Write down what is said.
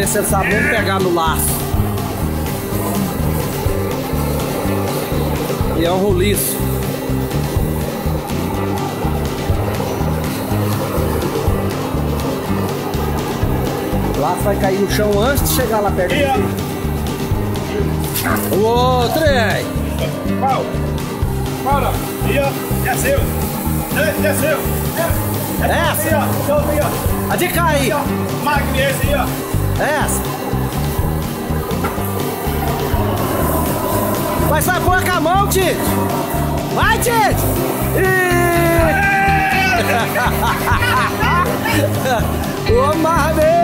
ver se ele sabe nem pegar no laço. E é um roliço. O laço vai cair no chão antes de chegar lá perto. Aqui, O outro, hein? ó. Qual? Qual, ó? Aí, ó. É seu. É, é. É, é Essa? Ó. Então. A de cá aí. Magni, esse aí, ó. Essa. Vai sair põe com a mão, Tite. Vai, Tite. Ih! Ô, Marvel!